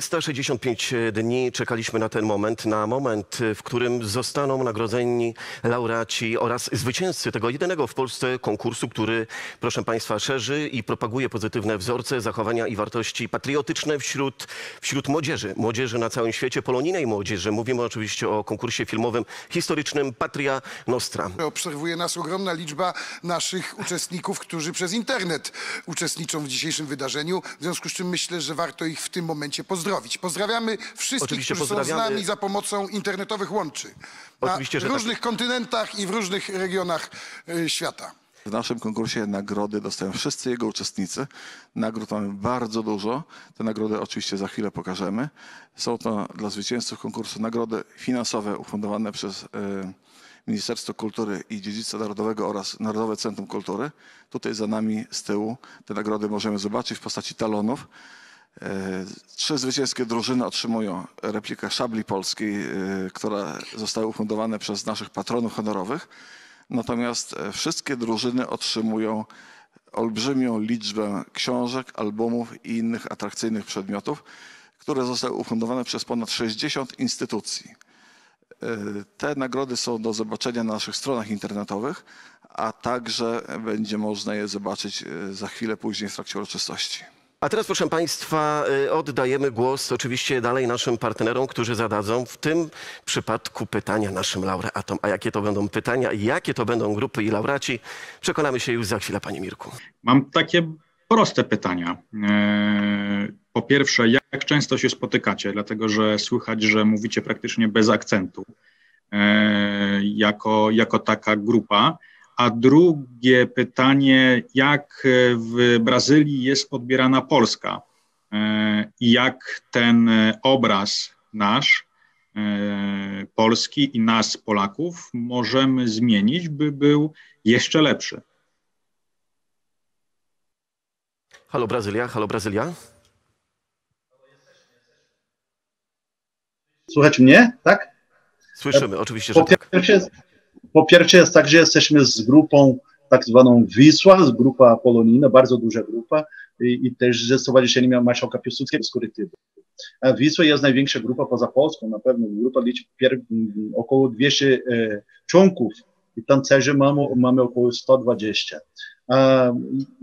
365 dni czekaliśmy na ten moment, na moment, w którym zostaną nagrodzeni laureaci oraz zwycięzcy tego jedynego w Polsce konkursu, który, proszę Państwa, szerzy i propaguje pozytywne wzorce, zachowania i wartości patriotyczne wśród, wśród młodzieży. Młodzieży na całym świecie, polonijnej młodzieży. Mówimy oczywiście o konkursie filmowym historycznym Patria Nostra. Obserwuje nas ogromna liczba naszych uczestników, którzy przez internet uczestniczą w dzisiejszym wydarzeniu. W związku z czym myślę, że warto ich w tym momencie pozdrowić. Pozdrawiamy wszystkich, Oczywiście którzy są z nami za pomocą internetowych łączy. Na Oczywiście, że tak. różnych kontynentach i w różnych regionach y, świata. W naszym konkursie nagrody dostają wszyscy jego uczestnicy. Nagród mamy bardzo dużo. Te nagrody oczywiście za chwilę pokażemy. Są to dla zwycięzców konkursu nagrody finansowe ufundowane przez e, Ministerstwo Kultury i Dziedzictwa Narodowego oraz Narodowe Centrum Kultury. Tutaj za nami z tyłu te nagrody możemy zobaczyć w postaci talonów. E, Trzy zwycięskie drużyny otrzymują replikę szabli polskiej, e, która została ufundowana przez naszych patronów honorowych. Natomiast e, wszystkie drużyny otrzymują olbrzymią liczbę książek, albumów i innych atrakcyjnych przedmiotów, które zostały ufundowane przez ponad 60 instytucji. Te nagrody są do zobaczenia na naszych stronach internetowych, a także będzie można je zobaczyć za chwilę później w trakcie uroczystości. A teraz, proszę Państwa, y, oddajemy głos oczywiście dalej naszym partnerom, którzy zadadzą w tym przypadku pytania naszym laureatom. A jakie to będą pytania i jakie to będą grupy i laureaci, przekonamy się już za chwilę, Panie Mirku. Mam takie proste pytania. E, Po pierwsze, jak często się spotykacie? Dlatego, że słychać, że mówicie praktycznie bez akcentu e, jako, jako taka grupa. A drugie pytanie, jak w Brazylii jest odbierana Polska E, i jak ten obraz nasz, e, polski i nas, Polaków, możemy zmienić, by był jeszcze lepszy? Halo Brazylia, halo Brazylia. Słychać mnie, tak? Słyszymy, oczywiście, że Po tak. pierwsze, jest, po pierwsze jest tak, że jesteśmy z grupą tak zwaną Wisła, z grupa polonijna, bardzo duża grupa i, i też ze Stowarzyszeniem Marszałka Piłsudskiego z Kurytyby. A Wisła jest największa grupa poza Polską, na pewno. Grupa liczy pier, około 200 e, członków i tancerzy mamy, mamy około 120. A,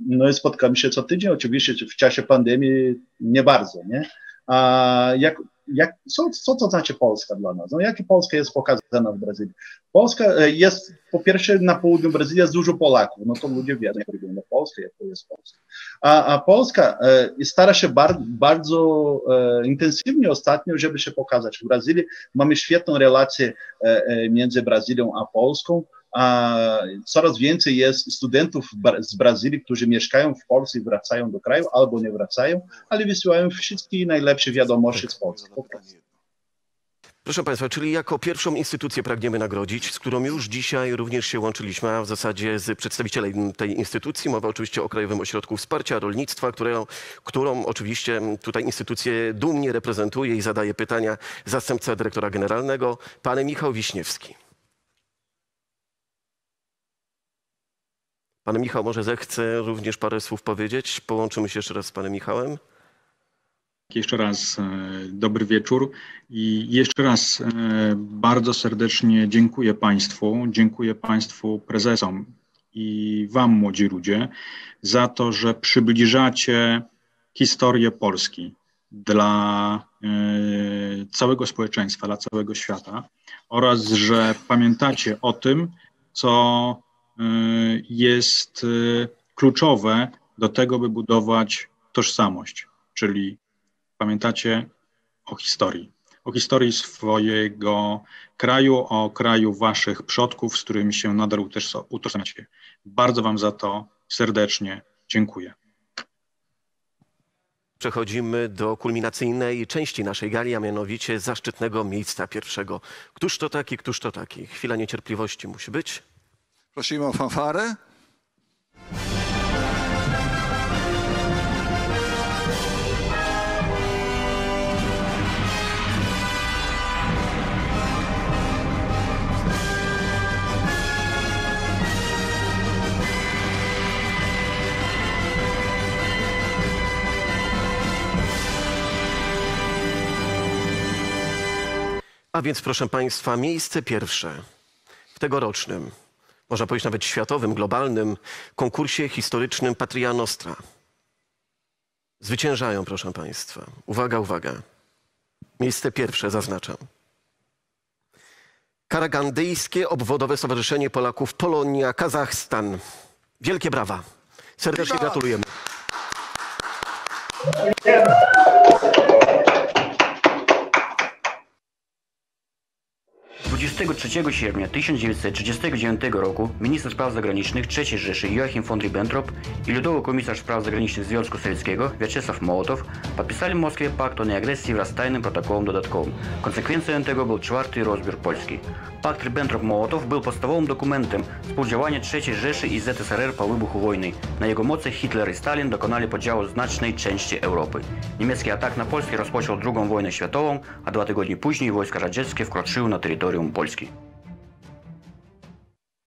no i spotkamy się co tydzień, oczywiście w czasie pandemii nie bardzo, nie? A jak, jak, co, co to znaczy Polska dla nas? No, jak Polska jest pokazana w Brazylii? Polska e, jest, po pierwsze, na południu Brazylii jest dużo Polaków, no to ludzie wiedzą, jak wygląda Polska, jak to jest Polska. A, a Polska e, stara się bar, bardzo e, intensywnie ostatnio, żeby się pokazać. W Brazylii mamy świetną relację e, e, między Brazylią a Polską, coraz więcej jest studentów z Brazylii, którzy mieszkają w Polsce i wracają do kraju, albo nie wracają, ale wysyłają wszystkie najlepsze wiadomości z Polski. Proszę Państwa, czyli jako pierwszą instytucję pragniemy nagrodzić, z którą już dzisiaj również się łączyliśmy, a w zasadzie z przedstawicielem tej instytucji. Mowa oczywiście o Krajowym Ośrodku Wsparcia Rolnictwa, którą, którą oczywiście tutaj instytucję dumnie reprezentuje i zadaje pytania zastępca dyrektora generalnego, pan Michał Wiśniewski. Pan Michał może zechce również parę słów powiedzieć. Połączymy się jeszcze raz z panem Michałem. Jeszcze raz e, dobry wieczór i jeszcze raz e, bardzo serdecznie dziękuję Państwu, dziękuję Państwu prezesom i Wam, młodzi ludzie, za to, że przybliżacie historię Polski dla e, całego społeczeństwa, dla całego świata oraz, że pamiętacie o tym, co jest e, kluczowe do tego, by budować tożsamość, czyli pamiętacie o historii. O historii swojego kraju, o kraju waszych przodków, z którymi się nadal utoż- utożsamiacie. Bardzo wam za to serdecznie dziękuję. Przechodzimy do kulminacyjnej części naszej gali, a mianowicie zaszczytnego miejsca pierwszego. Któż to taki, któż to taki? Chwila niecierpliwości musi być. Prosimy o fanfarę. A więc, proszę Państwa, miejsce pierwsze w tegorocznym można powiedzieć nawet światowym, globalnym konkursie historycznym Patria Nostra. Zwyciężają, proszę Państwa. Uwaga, uwaga. Miejsce pierwsze zaznaczam. Karagandyjskie Obwodowe Stowarzyszenie Polaków Polonia, Kazachstan. Wielkie brawa. Serdecznie gratulujemy. 23 sierpnia 1939 roku minister spraw zagranicznych III Rzeszy Joachim von Ribbentrop i ludowy komisarz spraw zagranicznych Związku Sowieckiego Wiaczesław Mołotow podpisali w Moskwie pakt o nieagresji wraz z tajnym protokołem dodatkowym. Konsekwencją tego był czwarty rozbiór Polski. Pakt Ribbentrop-Mołotow był podstawowym dokumentem współdziałania III Rzeszy i ZSRR po wybuchu wojny. Na jego mocy Hitler i Stalin dokonali podziału znacznej części Europy. Niemiecki atak na Polskę rozpoczął II wojnę światową, a dwa tygodnie później wojska radzieckie wkroczyły na terytorium Polski. risky.